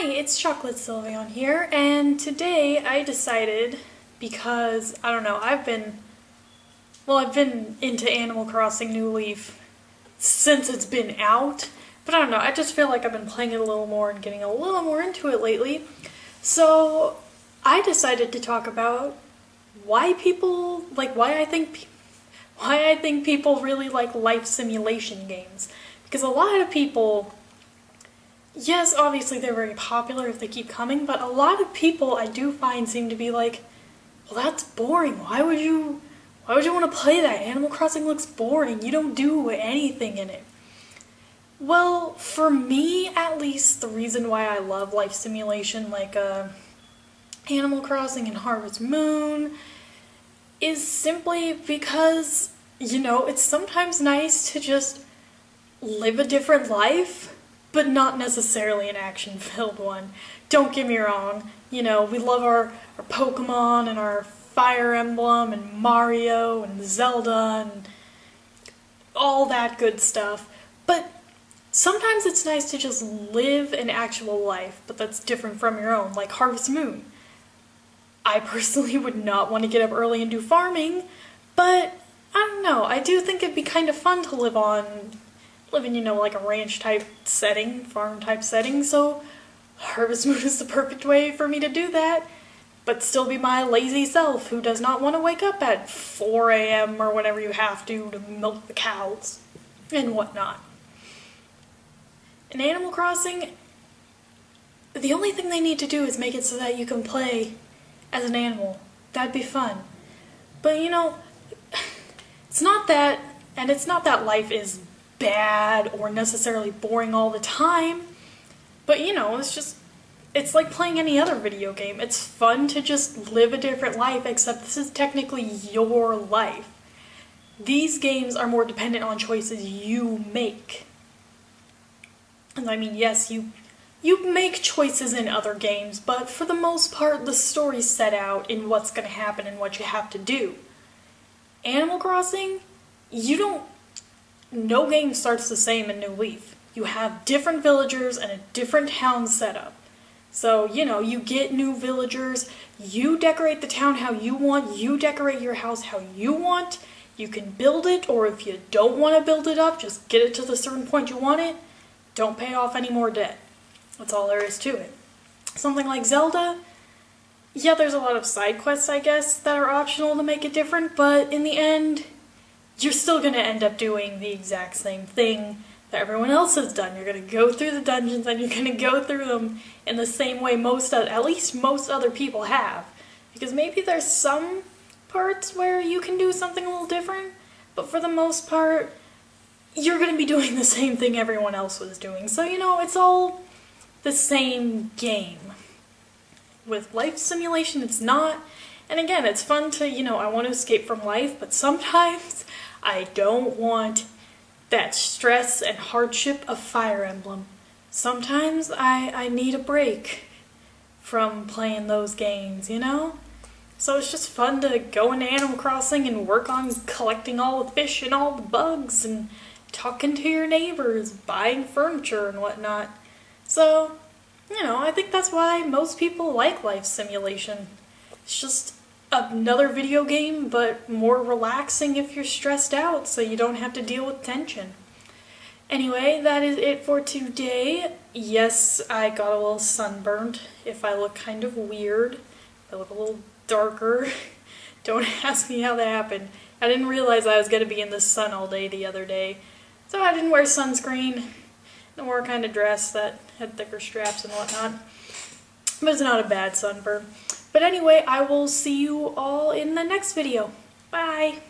Hi, it's Chocolate Sylveon here, and today I decided, because, I don't know, I've been, well, I've been into Animal Crossing New Leaf since it's been out, but I don't know, I just feel like I've been playing it a little more and getting a little more into it lately, so I decided to talk about why people, like, why I think, why I think people really like life simulation games, because a lot of people yes, obviously they're very popular if they keep coming, but a lot of people I do find seem to be like, well, that's boring. Why would you, why would you want to play that? Animal Crossing looks boring. You don't do anything in it. Well, for me, at least, the reason why I love life simulation like uh, Animal Crossing and Harvest Moon is simply because, you know, it's sometimes nice to just live a different life but not necessarily an action filled one. Don't get me wrong, you know, we love our, our Pokemon and our Fire Emblem and Mario and Zelda and all that good stuff, but sometimes it's nice to just live an actual life, but that's different from your own, like Harvest Moon. I personally would not want to get up early and do farming, but I don't know, I do think it'd be kind of fun to live on live in, you know, like a ranch type setting, farm type setting, so Harvest Moon is the perfect way for me to do that, but still be my lazy self who does not want to wake up at 4 a.m. or whenever you have to to milk the cows and whatnot. In Animal Crossing, the only thing they need to do is make it so that you can play as an animal. That'd be fun. But you know, it's not that, and it's not that life is bad or necessarily boring all the time. But you know, it's just it's like playing any other video game. It's fun to just live a different life, except this is technically your life. These games are more dependent on choices you make. And I mean, yes, you you make choices in other games, but for the most part, the story's set out in what's going to happen and what you have to do. Animal Crossing, you don't no game starts the same in New Leaf. You have different villagers and a different town setup. So, you know, you get new villagers, you decorate the town how you want, you decorate your house how you want. You can build it, or if you don't want to build it up, just get it to the certain point you want it. Don't pay off any more debt. That's all there is to it. Something like Zelda, yeah, there's a lot of side quests, I guess, that are optional to make it different, but in the end, you're still going to end up doing the exact same thing that everyone else has done. You're going to go through the dungeons and you're going to go through them in the same way most, at least most other people have. Because maybe there's some parts where you can do something a little different, but for the most part, you're going to be doing the same thing everyone else was doing. So, you know, it's all the same game. With life simulation, it's not. And again, it's fun to, you know, I want to escape from life, but sometimes I don't want that stress and hardship of Fire Emblem. Sometimes I, I need a break from playing those games, you know? So it's just fun to go into Animal Crossing and work on collecting all the fish and all the bugs and talking to your neighbors, buying furniture and whatnot. So, you know, I think that's why most people like Life Simulation. It's just another video game, but more relaxing if you're stressed out so you don't have to deal with tension. Anyway, that is it for today. Yes, I got a little sunburned. If I look kind of weird, I look a little darker. don't ask me how that happened. I didn't realize I was going to be in the sun all day the other day. So I didn't wear sunscreen. I wore a kind of dress that had thicker straps and whatnot. But it's not a bad sunburn. But anyway, I will see you all in the next video. Bye!